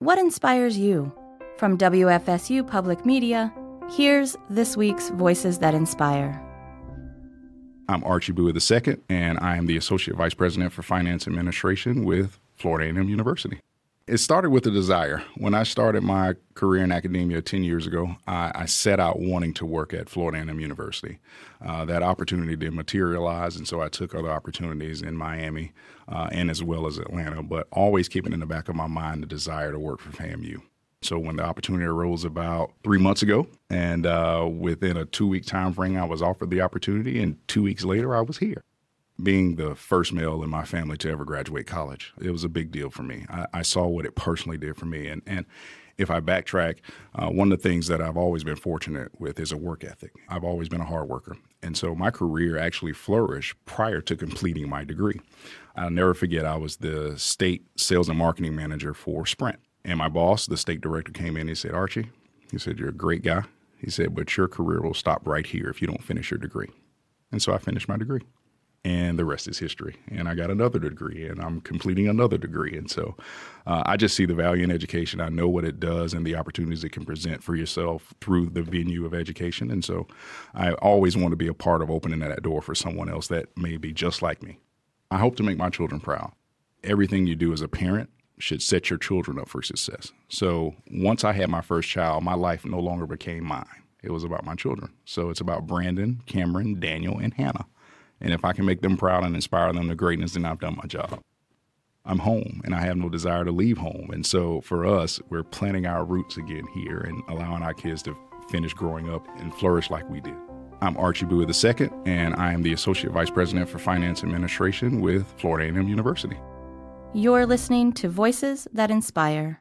What inspires you? From WFSU Public Media, here's this week's Voices That Inspire. I'm Archie Bouie II, and I am the Associate Vice President for Finance Administration with Florida A&M University. It started with a desire. When I started my career in academia 10 years ago, I, I set out wanting to work at Florida A&M University. Uh, that opportunity didn't materialize, and so I took other opportunities in Miami uh, and as well as Atlanta, but always keeping in the back of my mind the desire to work for FAMU. So when the opportunity arose about three months ago, and uh, within a two-week time frame, I was offered the opportunity, and two weeks later, I was here being the first male in my family to ever graduate college, it was a big deal for me. I, I saw what it personally did for me. And, and if I backtrack, uh, one of the things that I've always been fortunate with is a work ethic. I've always been a hard worker. And so my career actually flourished prior to completing my degree. I'll never forget, I was the state sales and marketing manager for Sprint. And my boss, the state director, came in and he said, Archie, he said, You're a great guy. He said, But your career will stop right here if you don't finish your degree. And so I finished my degree and the rest is history. And I got another degree, and I'm completing another degree. And so uh, I just see the value in education. I know what it does and the opportunities it can present for yourself through the venue of education. And so I always want to be a part of opening that door for someone else that may be just like me. I hope to make my children proud. Everything you do as a parent should set your children up for success. So once I had my first child, my life no longer became mine. It was about my children. So it's about Brandon, Cameron, Daniel, and Hannah. And if I can make them proud and inspire them to greatness, then I've done my job. I'm home and I have no desire to leave home. And so for us, we're planting our roots again here and allowing our kids to finish growing up and flourish like we did. I'm Archie Bouie II, and I am the Associate Vice President for Finance Administration with Florida A&M University. You're listening to Voices That Inspire.